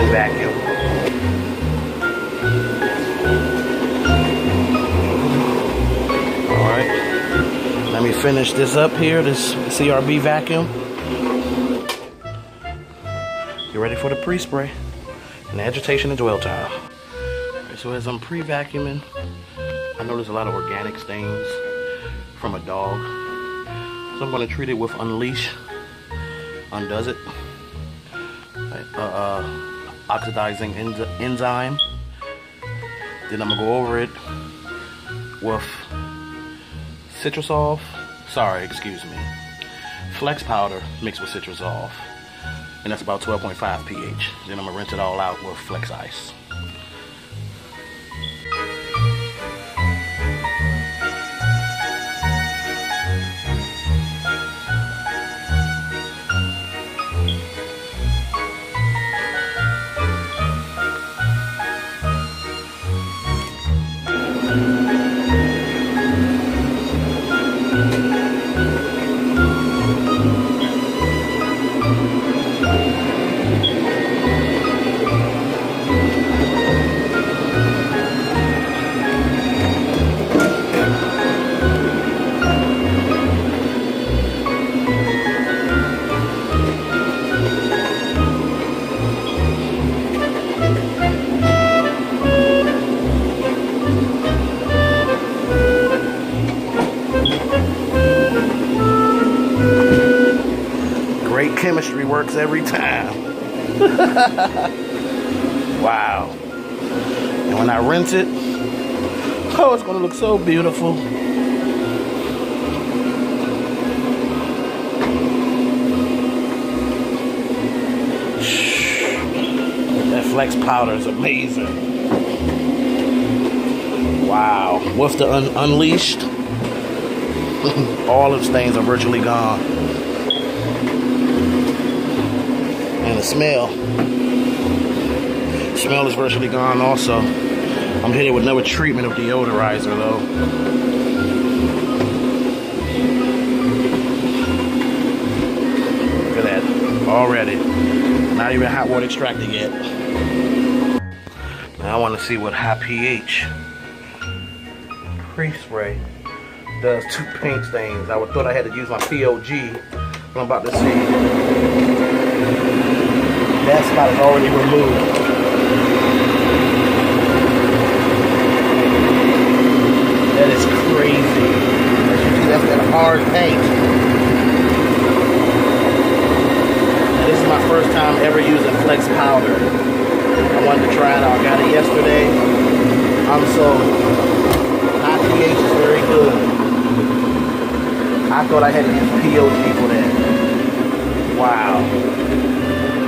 vacuum. All right, let me finish this up here, this CRB vacuum. Get ready for the pre-spray and agitation and dwell tile. Right, so as I'm pre-vacuuming, I notice a lot of organic stains from a dog. So I'm gonna treat it with Unleash, undoes it. Right, uh, uh, oxidizing enzyme. Then I'm gonna go over it with Citrusolve, sorry, excuse me, Flex powder mixed with Citrusolve and that's about 12.5 pH. Then I'm gonna rinse it all out with Flex Ice. Chemistry works every time. wow. And when I rinse it, oh, it's going to look so beautiful. That flex powder is amazing. Wow. With the un unleashed, all of the stains are virtually gone and the smell. Smell is virtually gone also. I'm hitting with another treatment of deodorizer though. Look at that, already. Not even hot water extracted yet. Now I want to see what high pH pre-spray does to paint stains. I would thought I had to use my POG. But I'm about to see. That spot is already removed. That is crazy. That's that hard paint. this is my first time ever using Flex Powder. I wanted to try it out. I got it yesterday. I'm so high pH is very good. I thought I had to use POG for that. Wow.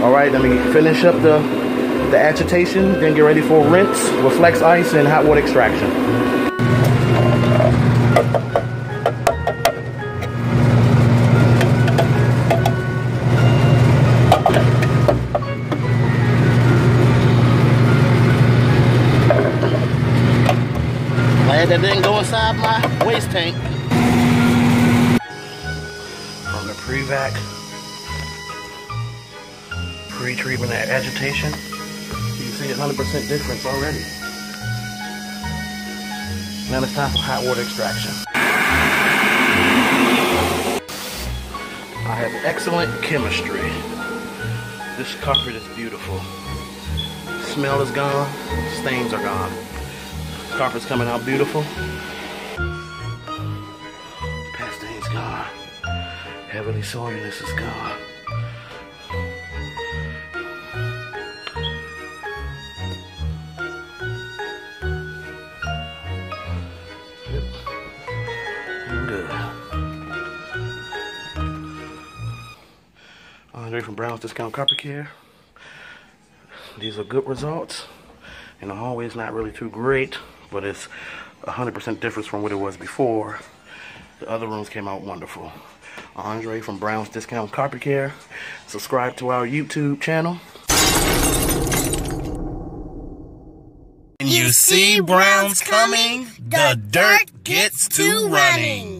All right, let me finish up the, the agitation, then get ready for rinse with flex ice and hot water extraction. Glad that didn't go inside my waste tank. From the pre-vac pre-treatment and agitation. You see a 100% difference already. Now it's time for hot water extraction. I have excellent chemistry. This carpet is beautiful. Smell is gone, stains are gone. Carpet's coming out beautiful. Past stains gone. Heavily soiliness is gone. Andre from Brown's Discount Carpet Care. These are good results. And the hallway is not really too great, but it's 100% difference from what it was before. The other rooms came out wonderful. Andre from Brown's Discount Carpet Care. Subscribe to our YouTube channel. You see Brown's coming, the dirt gets to running.